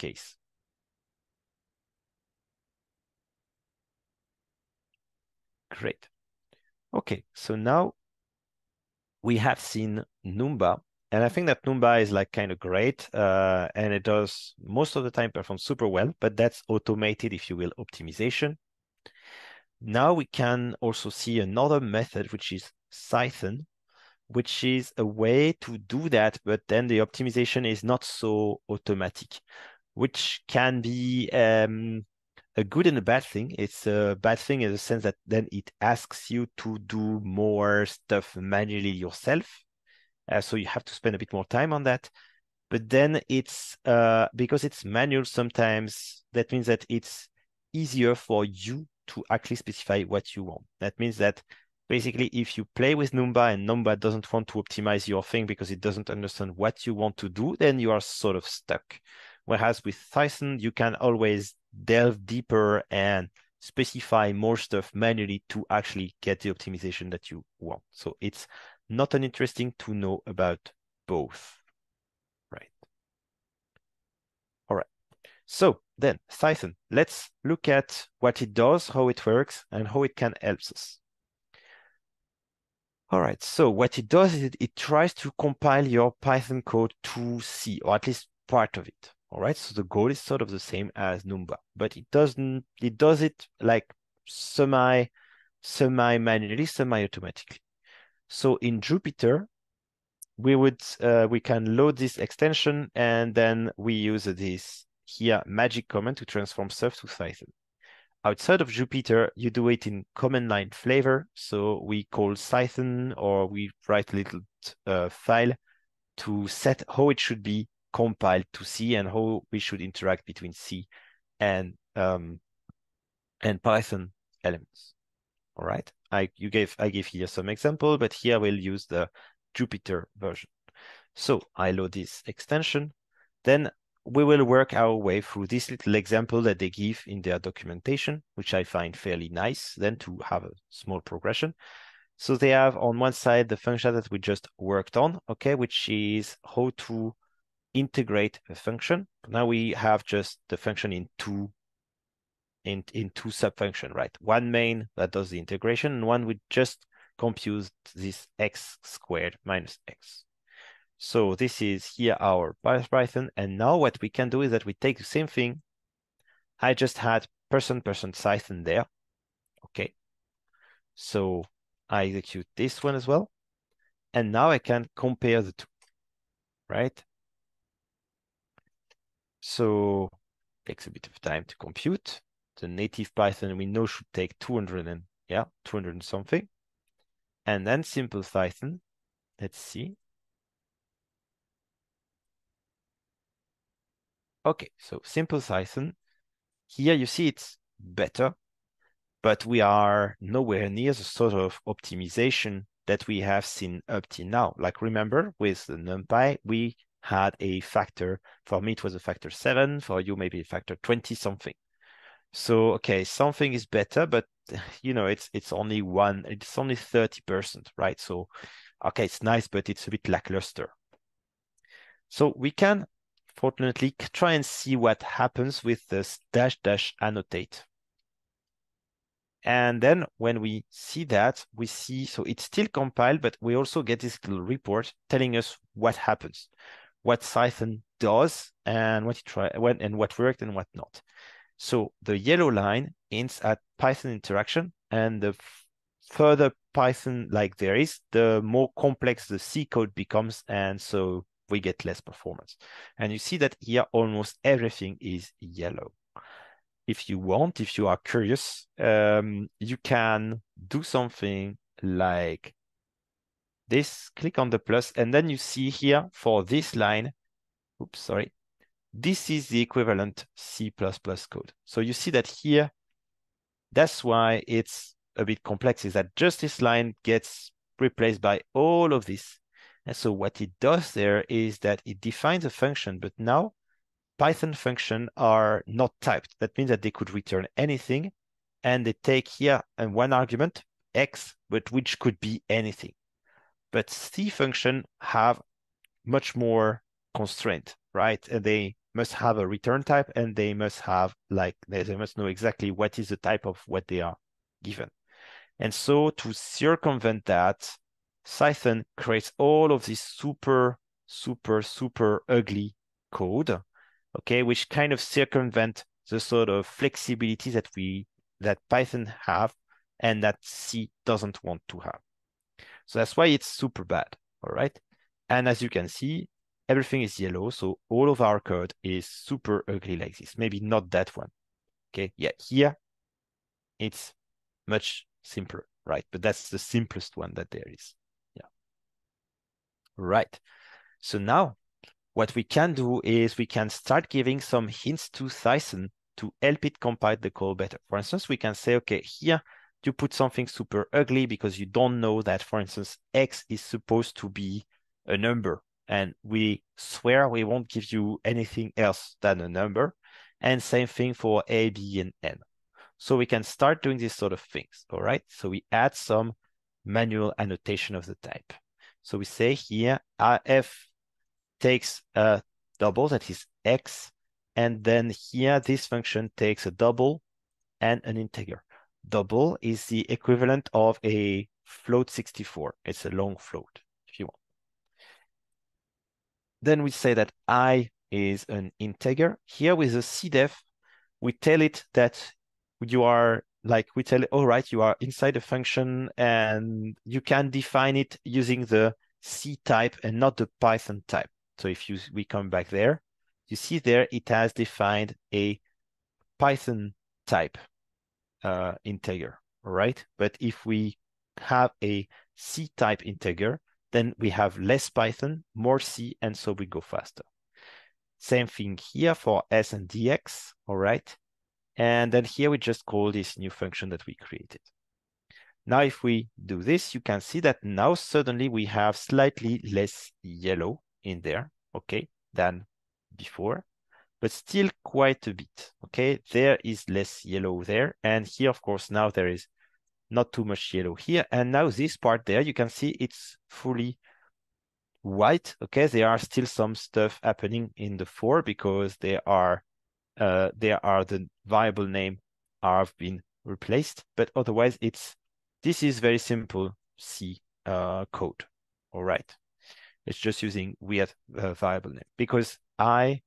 case. Great. Okay, so now we have seen Numba, and I think that Numba is like kind of great, uh, and it does most of the time perform super well, but that's automated, if you will, optimization. Now we can also see another method, which is Cython, which is a way to do that, but then the optimization is not so automatic, which can be um, a good and a bad thing. It's a bad thing in the sense that then it asks you to do more stuff manually yourself. Uh, so you have to spend a bit more time on that. But then it's uh, because it's manual sometimes, that means that it's easier for you to actually specify what you want. That means that basically if you play with Numba and Numba doesn't want to optimize your thing because it doesn't understand what you want to do, then you are sort of stuck. Whereas with Cython, you can always delve deeper and specify more stuff manually to actually get the optimization that you want. So it's not uninteresting to know about both, right? All right. So then Cython, let's look at what it does, how it works, and how it can help us. All right, so what it does is it, it tries to compile your Python code to C, or at least part of it. All right, so the goal is sort of the same as Numba, but it doesn't, it does it like semi, semi manually, semi automatically. So in Jupyter, we would, uh, we can load this extension and then we use this here magic command to transform stuff to Cython. Outside of Jupyter, you do it in command line flavor. So we call Python or we write a little uh, file to set how it should be compiled to C and how we should interact between C and um, and Python elements. All right. I you gave I gave here some example, but here we'll use the Jupyter version. So I load this extension. Then we will work our way through this little example that they give in their documentation, which I find fairly nice then to have a small progression. So they have on one side the function that we just worked on, okay, which is how to integrate a function. Now we have just the function in two in, in two subfunction, right? One main that does the integration and one would just compute this x squared minus x. So this is here our Python. And now what we can do is that we take the same thing. I just had person person Cython there. Okay. So I execute this one as well. And now I can compare the two, right? So takes a bit of time to compute. The native Python we know should take 200 and yeah, 200 and something. And then simple Cython, let's see. Okay, so simple Cython. Here you see it's better, but we are nowhere near the sort of optimization that we have seen up till now. Like remember with the NumPy, we had a factor. For me, it was a factor seven. For you, maybe a factor 20 something. So, okay, something is better, but you know, it's it's only one, it's only 30%, right? So, okay, it's nice, but it's a bit lackluster. So we can, fortunately, try and see what happens with this dash dash annotate. And then when we see that, we see, so it's still compiled, but we also get this little report telling us what happens what Cython does and what it try when and what worked and what not. So the yellow line hints at Python interaction, and the further Python like there is, the more complex the C code becomes, and so we get less performance. And you see that here almost everything is yellow. If you want, if you are curious, um, you can do something like this, click on the plus, and then you see here for this line, oops, sorry, this is the equivalent C++ code. So you see that here, that's why it's a bit complex, is that just this line gets replaced by all of this. And so what it does there is that it defines a function, but now Python function are not typed. That means that they could return anything, and they take here and one argument, x, but which could be anything. But C function have much more constraint, right? And they must have a return type and they must have like they, they must know exactly what is the type of what they are given. And so to circumvent that, Cython creates all of this super, super, super ugly code, okay, which kind of circumvent the sort of flexibility that we that Python have and that C doesn't want to have. So that's why it's super bad, all right? And as you can see, everything is yellow. So all of our code is super ugly like this. Maybe not that one. Okay, yeah, here it's much simpler, right? But that's the simplest one that there is. Yeah. Right. So now what we can do is we can start giving some hints to Cython to help it compile the code better. For instance, we can say, okay, here you put something super ugly because you don't know that, for instance, X is supposed to be a number. And we swear we won't give you anything else than a number. And same thing for A, B, and N. So we can start doing these sort of things, all right? So we add some manual annotation of the type. So we say here, if takes a double, that is X, and then here this function takes a double and an integer double is the equivalent of a float 64. It's a long float, if you want. Then we say that i is an integer. Here with the cdef, we tell it that you are like we tell it, all right, you are inside a function and you can define it using the C type and not the Python type. So if you we come back there, you see there it has defined a Python type uh, integer, right? But if we have a C-type integer, then we have less Python, more C, and so we go faster. Same thing here for S and DX, all right? And then here we just call this new function that we created. Now, if we do this, you can see that now suddenly we have slightly less yellow in there, okay, than before but still quite a bit. Okay, there is less yellow there. And here, of course, now there is not too much yellow here. And now this part there, you can see it's fully white. Okay, there are still some stuff happening in the for because there are uh, there are the variable name have been replaced, but otherwise it's this is very simple C uh, code. All right, it's just using weird uh, variable name because I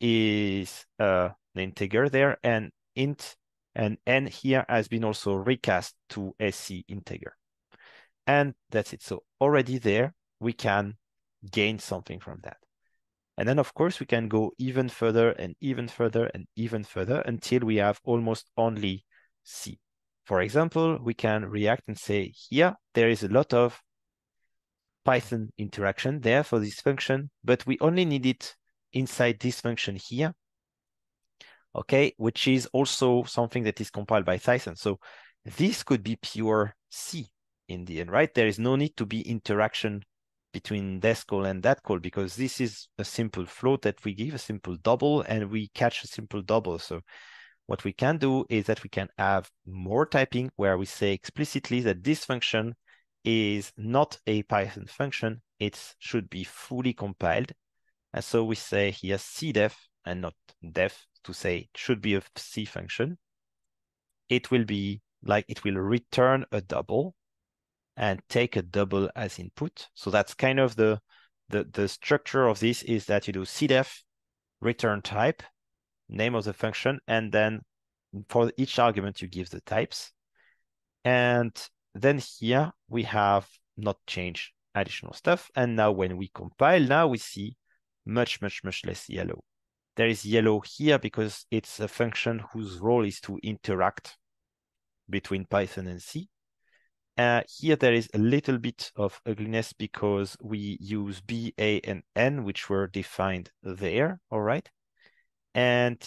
is uh, an integer there and int and n here has been also recast to sc integer. And that's it. So already there, we can gain something from that. And then of course we can go even further and even further and even further until we have almost only C. For example, we can react and say here, there is a lot of Python interaction there for this function, but we only need it inside this function here, okay, which is also something that is compiled by Cython. So this could be pure C in the end, right? There is no need to be interaction between this call and that call because this is a simple float that we give a simple double and we catch a simple double. So what we can do is that we can have more typing where we say explicitly that this function is not a Python function. It should be fully compiled and so we say here cdef and not def to say it should be a C function. It will be like it will return a double and take a double as input. So that's kind of the, the, the structure of this is that you do cdef, return type, name of the function, and then for each argument you give the types. And then here we have not changed additional stuff. And now when we compile, now we see much, much, much less yellow. There is yellow here because it's a function whose role is to interact between Python and C. Uh, here there is a little bit of ugliness because we use B, A, and N, which were defined there, all right? And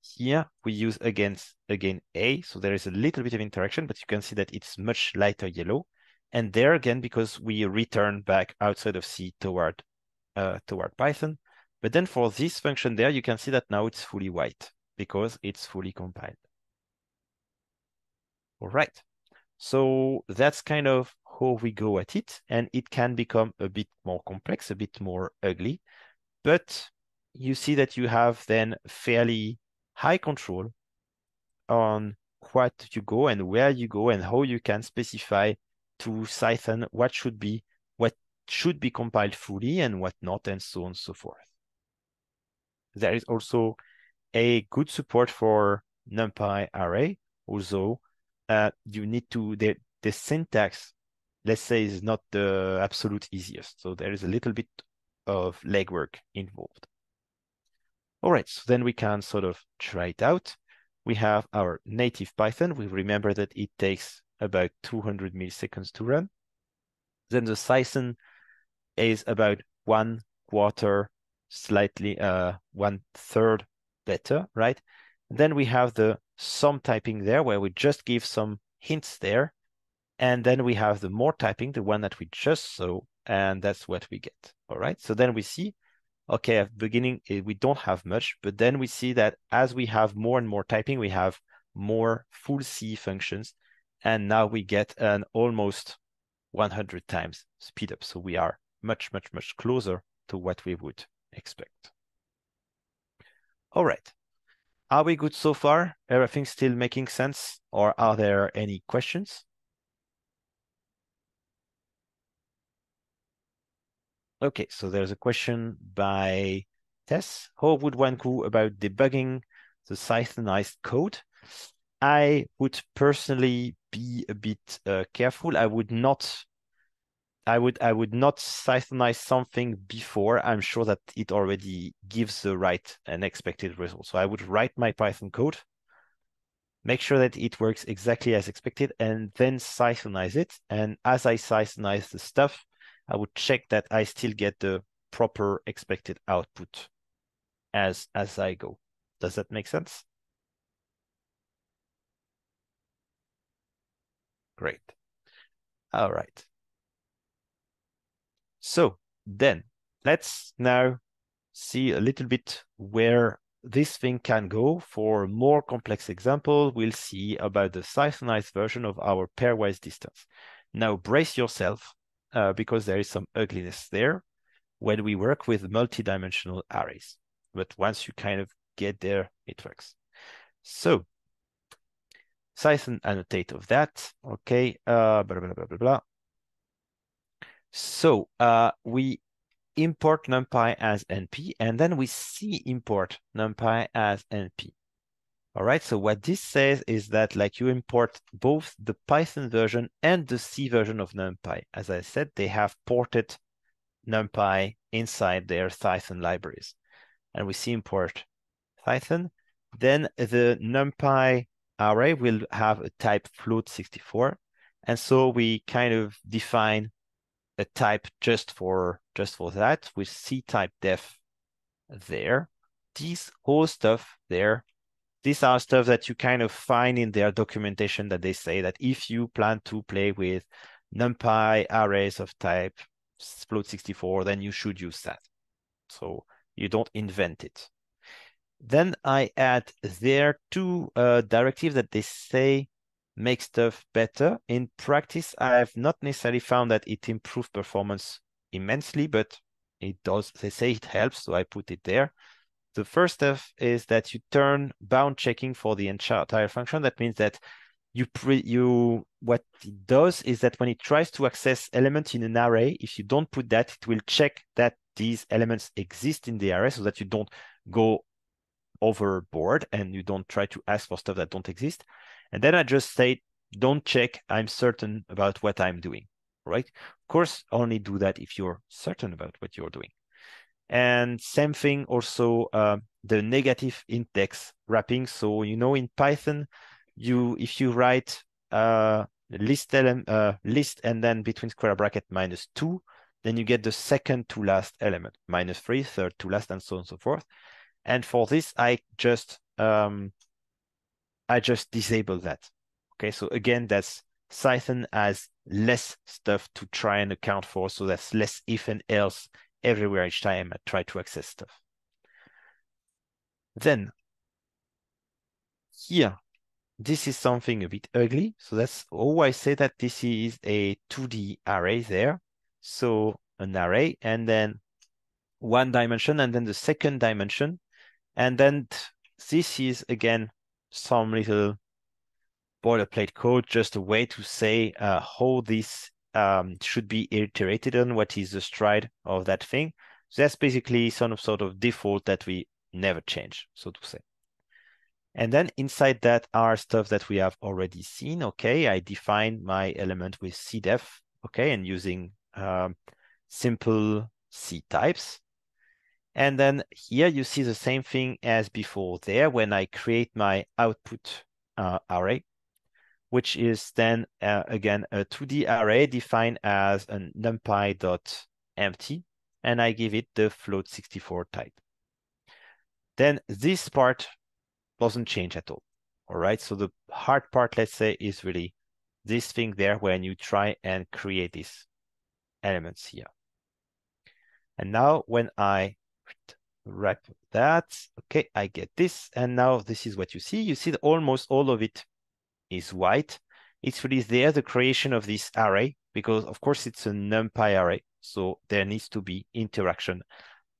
here we use again, again A, so there is a little bit of interaction, but you can see that it's much lighter yellow. And there again, because we return back outside of C toward Uh, toward Python. But then for this function there, you can see that now it's fully white because it's fully compiled. All right. So that's kind of how we go at it. And it can become a bit more complex, a bit more ugly. But you see that you have then fairly high control on what you go and where you go and how you can specify to Cython what should be should be compiled fully and what not and so on and so forth. There is also a good support for NumPy array, although uh, you need to the, the syntax, let's say, is not the absolute easiest. So there is a little bit of legwork involved. All right, so then we can sort of try it out. We have our native Python. We remember that it takes about 200 milliseconds to run. Then the Cython is about one quarter, slightly uh, one third better, right? Then we have the some typing there where we just give some hints there. And then we have the more typing, the one that we just saw, and that's what we get. All right. So then we see okay, at the beginning, eh, we don't have much, but then we see that as we have more and more typing, we have more full C functions. And now we get an almost 100 times speed up. So we are much, much, much closer to what we would expect. All right. Are we good so far? Everything still making sense? Or are there any questions? Okay, so there's a question by Tess. How would one go about debugging the Cythonized code? I would personally be a bit uh, careful. I would not I would I would not Cythonize something before I'm sure that it already gives the right and expected result. So I would write my Python code, make sure that it works exactly as expected, and then Cythonize it. And as I Cythonize the stuff, I would check that I still get the proper expected output as as I go. Does that make sense? Great. All right. So then let's now see a little bit where this thing can go. For a more complex example, we'll see about the Cythonized version of our pairwise distance. Now brace yourself uh, because there is some ugliness there when we work with multidimensional arrays. But once you kind of get there, it works. So Cython annotate of that. Okay, uh, blah, blah, blah, blah, blah. So uh, we import NumPy as NP, and then we see import NumPy as NP. All right, so what this says is that like you import both the Python version and the C version of NumPy. As I said, they have ported NumPy inside their Python libraries. And we see import Python. Then the NumPy array will have a type float64. And so we kind of define a type just for just for that with C type def there. These whole stuff there these are stuff that you kind of find in their documentation that they say that if you plan to play with NumPy arrays of type float64, then you should use that. So you don't invent it. Then I add there two uh, directives that they say make stuff better. In practice, I have not necessarily found that it improves performance immensely, but it does. They say it helps, so I put it there. The first step is that you turn bound checking for the entire function. That means that you pre you what it does is that when it tries to access elements in an array, if you don't put that, it will check that these elements exist in the array so that you don't go overboard and you don't try to ask for stuff that don't exist. And then I just say, don't check, I'm certain about what I'm doing, right? Of course, only do that if you're certain about what you're doing. And same thing also uh, the negative index wrapping. So you know in Python, you if you write uh, list uh, list and then between square bracket minus two, then you get the second to last element minus three, third to last, and so on and so forth. And for this, I just um, I just disable that. Okay, so again, that's Cython has less stuff to try and account for, so that's less if and else everywhere each time I try to access stuff. Then here, this is something a bit ugly. So that's how I say that this is a 2D array there. So an array, and then one dimension and then the second dimension. And then this is again some little boilerplate code, just a way to say uh, how this um, should be iterated on, what is the stride of that thing. So that's basically some sort of default that we never change, so to say. And then inside that are stuff that we have already seen. Okay, I define my element with cdef, okay, and using um, simple C types. And then here you see the same thing as before there when I create my output uh, array, which is then, uh, again, a 2D array defined as a numpy.empty, and I give it the float64 type. Then this part doesn't change at all. All right, so the hard part, let's say, is really this thing there when you try and create these elements here. And now when I wrap that, okay, I get this. And now this is what you see. You see that almost all of it is white. It's really there, the creation of this array, because of course it's a NumPy array. So there needs to be interaction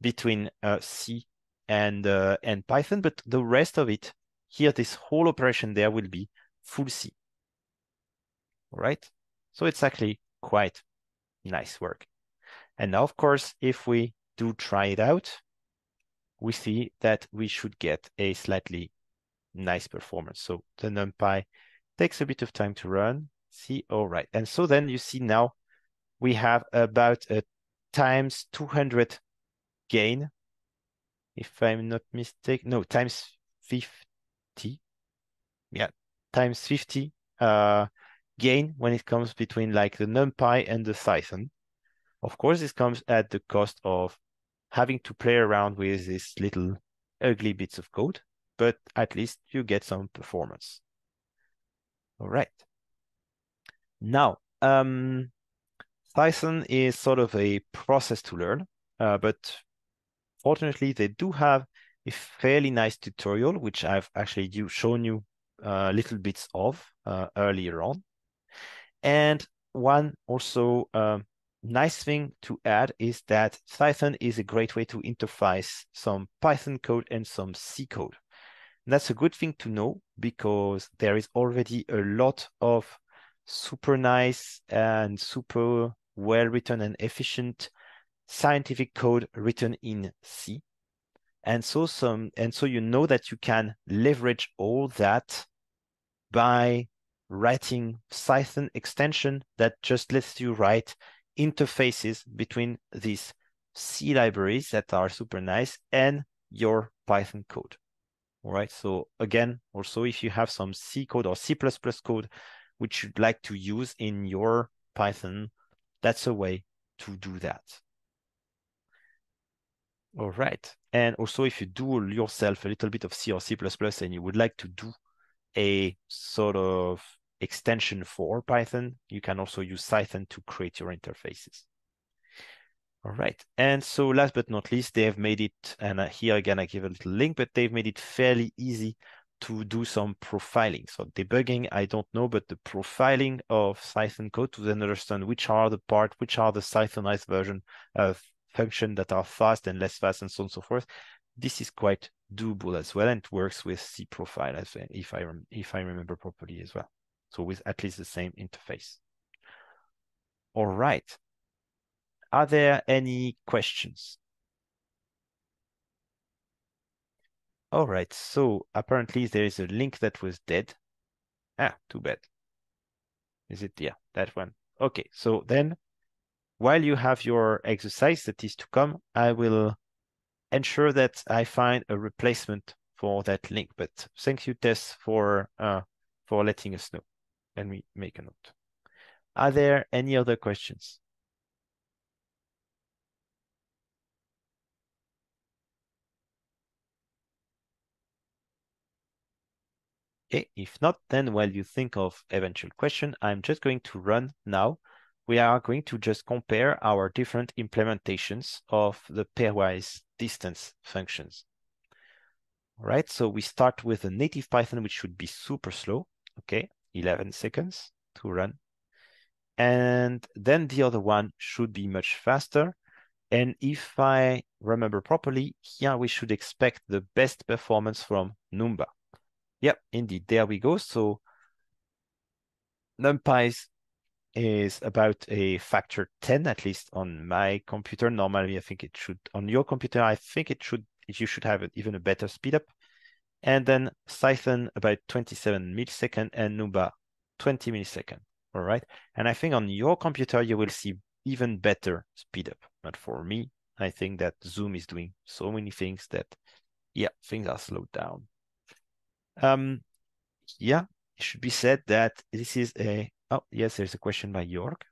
between uh, C and, uh, and Python, but the rest of it, here, this whole operation there will be full C. All right? So it's actually quite nice work. And now, of course, if we do try it out, we see that we should get a slightly nice performance. So the NumPy takes a bit of time to run. See, all right. And so then you see now we have about a times 200 gain, if I'm not mistaken. No, times 50. Yeah, times 50 uh, gain when it comes between like the NumPy and the Cython. Of course, this comes at the cost of having to play around with these little ugly bits of code, but at least you get some performance. All right. Now, um, Cython is sort of a process to learn, uh, but fortunately, they do have a fairly nice tutorial, which I've actually shown you uh, little bits of uh, earlier on. And one also um, nice thing to add is that Cython is a great way to interface some Python code and some C code. And that's a good thing to know because there is already a lot of super nice and super well written and efficient scientific code written in C. And so some and so you know that you can leverage all that by writing Python extension that just lets you write interfaces between these C libraries that are super nice and your Python code. All right. So again, also if you have some C code or C++ code which you'd like to use in your Python, that's a way to do that. All right. And also if you do yourself a little bit of C or C++ and you would like to do a sort of extension for Python, you can also use Cython to create your interfaces. All right. And so last but not least, they have made it, and uh, here again, I give a little link, but they've made it fairly easy to do some profiling. So debugging, I don't know, but the profiling of Cython code to then understand which are the part, which are the Cythonized version of function that are fast and less fast and so on and so forth. This is quite doable as well, and works with cprofile as well, if I if I remember properly as well. So with at least the same interface. All right. Are there any questions? All right, so apparently there is a link that was dead. Ah, too bad. Is it? Yeah, that one. Okay, so then while you have your exercise that is to come, I will ensure that I find a replacement for that link. But thank you, Tess, for uh, for letting us know. Let me make a note. Are there any other questions? Okay, if not, then while you think of eventual question, I'm just going to run now. We are going to just compare our different implementations of the pairwise distance functions. All right, so we start with a native Python, which should be super slow. Okay, 11 seconds to run. And then the other one should be much faster. And if I remember properly, here we should expect the best performance from Numba. Yep, indeed, there we go. So NumPy is about a factor 10, at least on my computer. Normally, I think it should, on your computer, I think it should, you should have even a better speed up. And then Cython about 27 millisecond and Numba 20 millisecond. All right. And I think on your computer, you will see even better speed up. But for me, I think that Zoom is doing so many things that, yeah, things are slowed down. Um, yeah, it should be said that this is a, oh, yes, there's a question by York.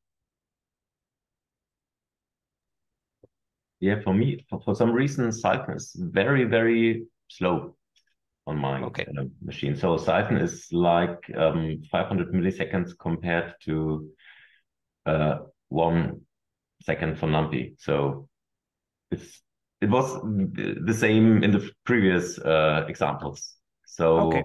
Yeah, for me, for, for some reason, Cython is very, very slow on my okay. uh, machine. So Cython is like um, 500 milliseconds compared to uh, one second for NumPy. So it's it was the same in the previous uh, examples. So okay.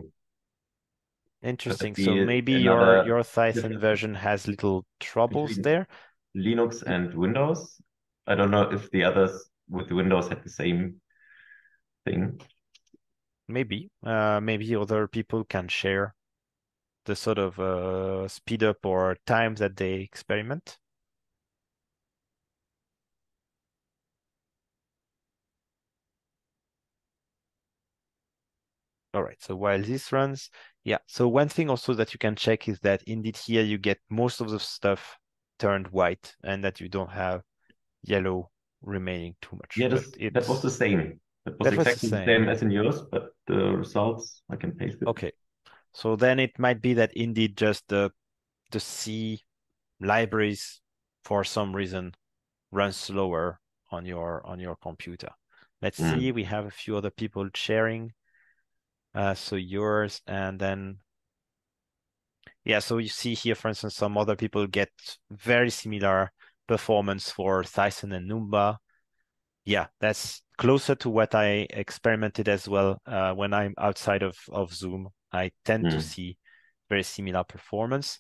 Interesting. So maybe your your Cython version has little troubles there. Linux and Windows. I don't know if the others with Windows had the same thing. Maybe. Uh, maybe other people can share the sort of uh, speed up or time that they experiment. All right, so while this runs, yeah. So one thing also that you can check is that indeed here you get most of the stuff turned white and that you don't have yellow remaining too much. Yeah, that was the same. That was that exactly was the, same. same as in yours, but the results I can paste it. Okay. So then it might be that indeed just the the C libraries for some reason run slower on your on your computer. Let's mm. see. We have a few other people sharing. Uh, so yours and then yeah, so you see here, for instance, some other people get very similar performance for Cython and Numba. Yeah, that's closer to what I experimented as well uh, when I'm outside of, of Zoom. I tend mm. to hmm. see very similar performance.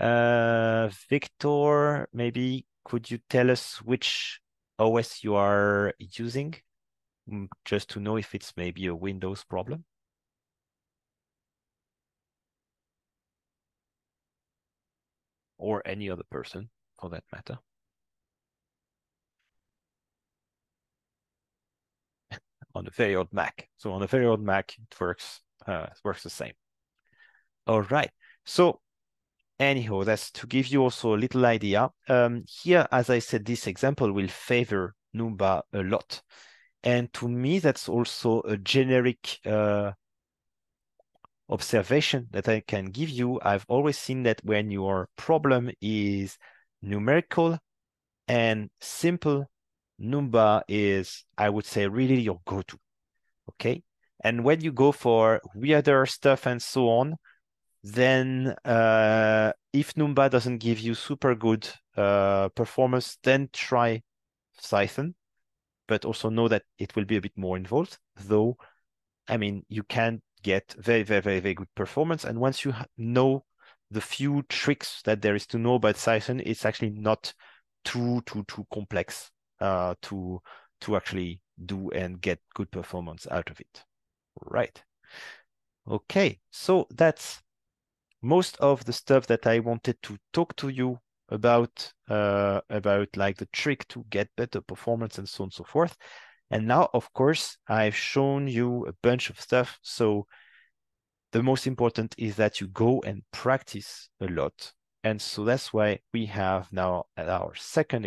Uh, Victor, maybe could you tell us which OS you are using, mm, just to know if it's maybe a Windows problem? Or any other person, for that matter. On a very old Mac. So on a very old Mac, it works uh, it works the same. All right. So anyhow, that's to give you also a little idea. Um, here, as I said, this example will favor Numba a lot. And to me, that's also a generic uh, observation that I can give you. I've always seen that when your problem is numerical and simple Numba is, I would say, really your go-to. Okay. And when you go for weirder stuff and so on, then uh, if Numba doesn't give you super good uh, performance, then try Cython, but also know that it will be a bit more involved. Though, I mean, you can get very, very, very, very good performance. And once you know the few tricks that there is to know about Cython, it's actually not too, too, too complex uh, to to actually do and get good performance out of it. Right. Okay, so that's most of the stuff that I wanted to talk to you about uh, about like the trick to get better performance and so on and so forth. And now, of course, I've shown you a bunch of stuff. So the most important is that you go and practice a lot. And so that's why we have now our second